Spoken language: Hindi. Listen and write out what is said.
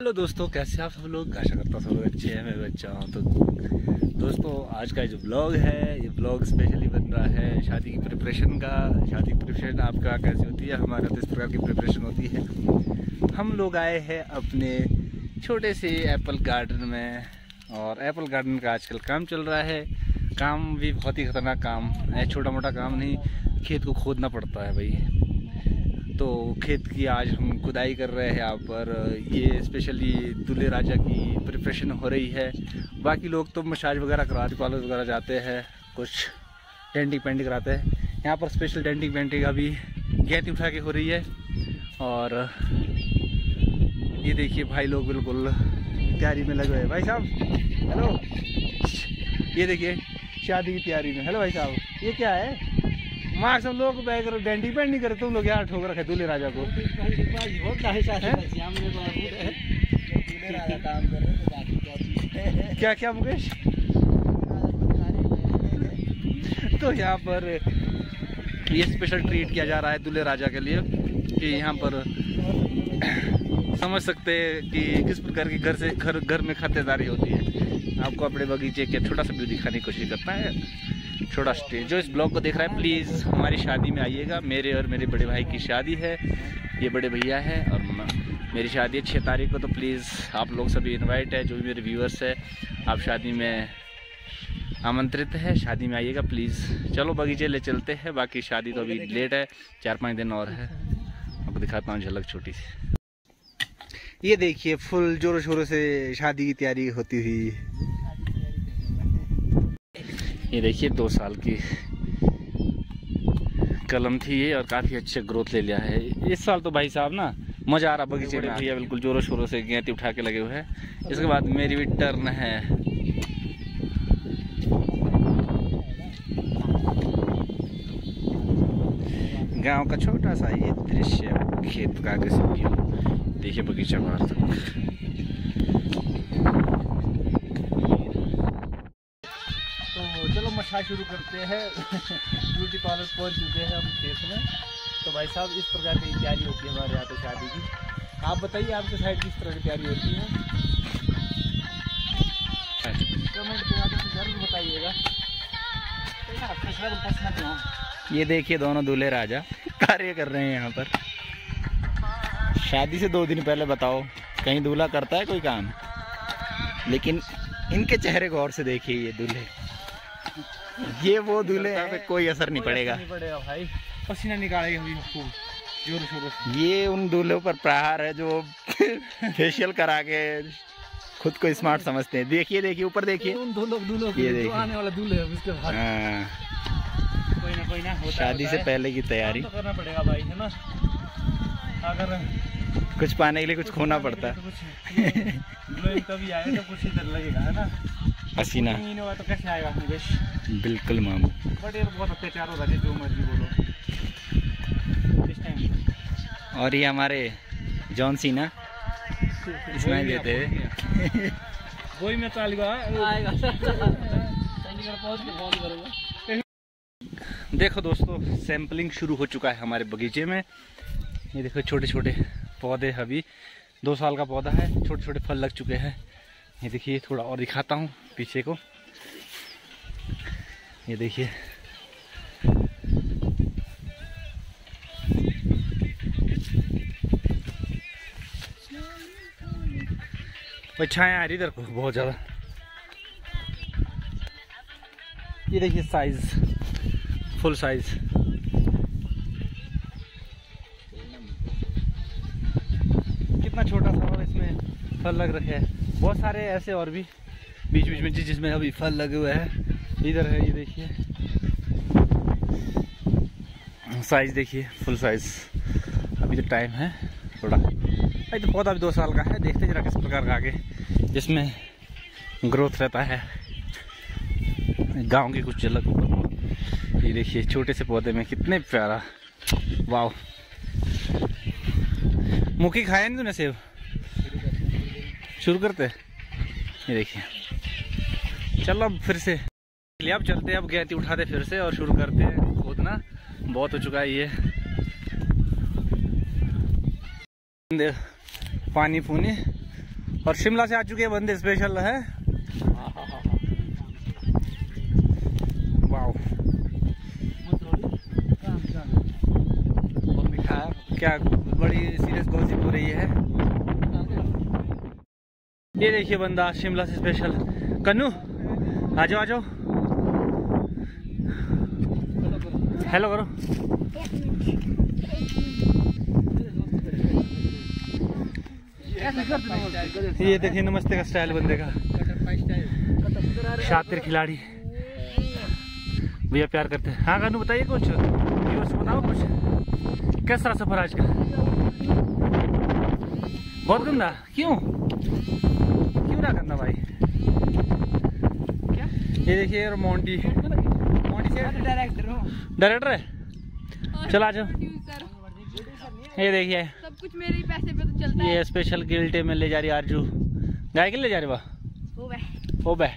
हेलो दोस्तों, कैसे आप सब लोग? आशा करता हूँ सब लोग अच्छे हैं, मैं बच्चा हूँ। तो दोस्तों, आज का जो ब्लॉग है, ये ब्लॉग स्पेशली बन रहा है शादी की प्रिपरेशन का। शादी की प्रिपरेशन आपका कैसे होती है, हमारा तो इस प्रकार की प्रिपरेशन होती है। हम लोग आए हैं अपने छोटे से एप्पल गार्डन में और एप्पल गार्डन का आजकल काम चल रहा है। काम भी बहुत ही खतरनाक काम है छोटा मोटा काम नहीं, खेत को खोदना पड़ता है भाई। तो खेत की आज हम खुदाई कर रहे हैं यहाँ पर। ये स्पेशली दूल्हे राजा की प्रिपरेशन हो रही है। बाकी लोग तो मसाज वगैरह कराते पार्लर वगैरह जाते हैं, कुछ डेंटिंग पेंटिंग कराते हैं। यहाँ पर स्पेशल डेंटिंग पेंटिंग अभी गैती उठा के हो रही है। और ये देखिए भाई लोग बिल्कुल तैयारी में लगे हैं। भाई साहब हेलो ये देखिए, शादी की तैयारी में। हेलो भाई साहब, ये क्या है? मार सब लोग डेंटी पेंट नहीं करे, तुम लोग यार ठोक रखे दूल्हे राजा को। क्या क्या मुकेश? तो यहाँ पर ये स्पेशल ट्रीट किया जा रहा है दूल्हे राजा के लिए, कि यहाँ पर समझ सकते हैं कि किस प्रकार की घर से, घर घर में खातेदारी होती है। आपको अपने बगीचे के छोटा सा व्यू दिखाने की कोशिश करता है। छोटा स्टेज जो इस ब्लॉग को देख रहा है प्लीज़ हमारी शादी में आइएगा। मेरे और मेरे बड़े भाई की शादी है। ये बड़े भैया है और मेरी शादी है छः तारीख को तो प्लीज़ आप लोग सभी इनवाइट है, जो भी मेरे व्यूअर्स है, आप शादी में आमंत्रित है, शादी में आइएगा प्लीज़ चलो बगीचे ले चलते हैं, बाकी शादी तो अभी लेट है, चार पाँच दिन और है। आपको दिखाता हूँ झलक छोटी सी। ये देखिए, फुल जोरों शोरों से शादी की तैयारी होती हुई। ये देखिए, दो साल की कलम थी ये और काफ़ी अच्छे ग्रोथ ले लिया है। इस साल तो भाई साहब ना, मज़ा आ रहा बगीचे में। भैया बिल्कुल जोरों शोरों से गेंती उठा के लगे हुए हैं। इसके बाद मेरी भी टर्न है। गाँव का छोटा सा ये दृश्य, खेत का देखिए बगीचा बाहर तक। मछा शुरू करते हैं। ब्यूटी पार्लर पहुँच चुके हैं हम खेत में। तो भाई साहब, इस प्रकार की तैयारी होती है हमारे यहाँ पे शादी की। आप बताइए, आपके साइड किस तरह की तैयारी होती है? कमेंट ज़रूर बताइएगा। ये देखिए, दोनों दूल्हे राजा कार्य कर रहे हैं यहाँ पर। शादी से दो दिन पहले बताओ, कहीं दूल्हा करता है कोई काम? लेकिन इनके चेहरे को और से देखिए ये दूल्हे। ये वो दूल्हे पे कोई असर नहीं पड़ेगा। नहीं पड़ेगा भाई। पसीना निकालेंगे खूब ज़ोर शोर ये उन दूल्हों पर प्रहार है जो फेशियल करा के खुद को स्मार्ट समझते हैं। देखिए देखिए ऊपर देखिए। ये देखिए। आने वाला दूल्हे उसके हाँ। कोई ना कोई ना शादी से पहले की तैयारी। तो करना पड़ेगा भाई है ना? अगर कुछ पाने के लिए कुछ खोना पड़ता। है कभी आए तो कुछ इधर लगेगा है ना? पसीना। तो कैसे आएगा बिल्कुल मामू। बट ये बहुत अत्याचार हो रहा है जो मर्ज़ी बोलो। इस टाइम और ये हमारे जॉन सीना इसमें देते हैं। वही मैं चाल देखो दोस्तों सैम्पलिंग शुरू हो चुका है हमारे बगीचे में। ये देखो छोटे छोटे पौधे अभी। दो साल का पौधा है छोटे छोटे फल लग चुके हैं। ये देखिए थोड़ा और दिखाता हूँ पीछे को। ये देखिए। छाया आ रही इधर को बहुत ज़्यादा। ये देखिए साइज़ फुल साइज़ कितना छोटा सा और इसमें फल लग रखे हैं। बहुत सारे ऐसे और भी बीच बीच में जिसमें अभी फल लगे हुए हैं। इधर है, ये देखिए। साइज़ देखिए फुल साइज़ अभी तो टाइम है, थोड़ा। अभी तो पौधा अभी दो साल का है। देखते जरा किस प्रकार का आगे, जिसमें ग्रोथ रहता है। गाँव की कुछ झलक ये देखिए, छोटे से पौधे में कितने प्यारा। वाह मुखी खाया नहीं तूने सेब? शुरू करते ये देखिए। चलो अब फिर से। चलिए अब चलते हैं अब गैती उठाते फिर से और शुरू करते हैं। खोदना बहुत हो चुका है ये। बंदे पानी पुनी। और शिमला से आ चुके हैं बंदे स्पेशल है। वाओ। क्या बड़ी सीरियस गॉसिप हो रही है। ये देखिए बंदा, शिमला से स्पेशल कन्नू आ जाओ आ जाओ हेलो करो। ये देखिए नमस्ते का स्टाइल बंदे का। शातिर खिलाड़ी। भैया प्यार करते हैं। हाँ कानू बताइए कुछ। बताओ कुछ। कैसा सफ़र आज का? बहुत गंदा? क्यों? क्यों करना भाई? क्या? ये देखिए मोंटी मोंटी से डायरेक्टर डायरेक्टर है। चला जाओ। ये देखिए। सब कुछ मेरे ही पैसे पे तो चलता है। ये स्पेशल गिल्टे में ले जा रही आरज़ू। गाय के ले जा रही वाह ओ बे ओ बे